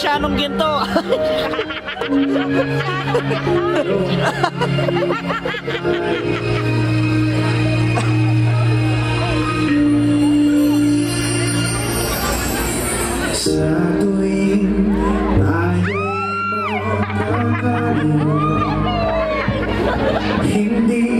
Probinsyanong ginto. Sa tuwing tayo'y magkakaroon Hindi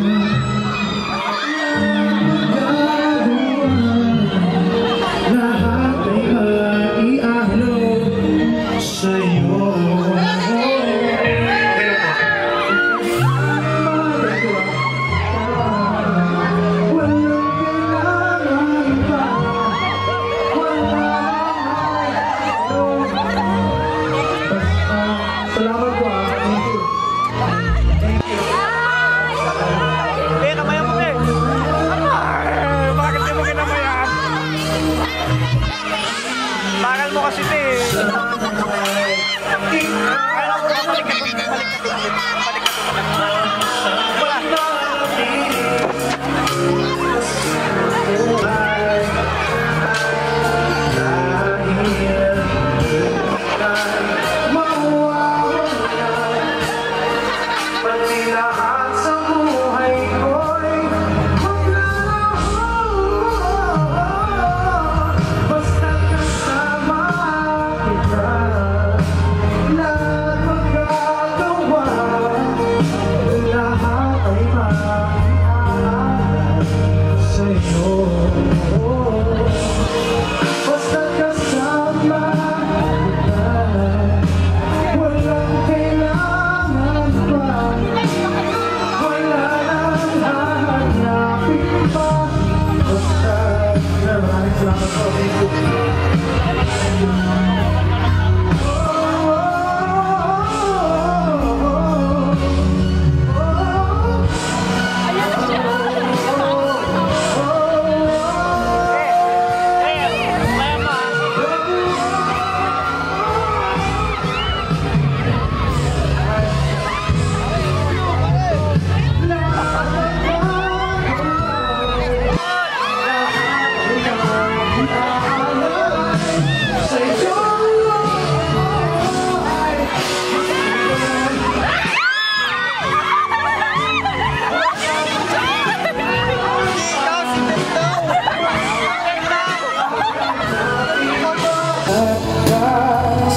xenophobic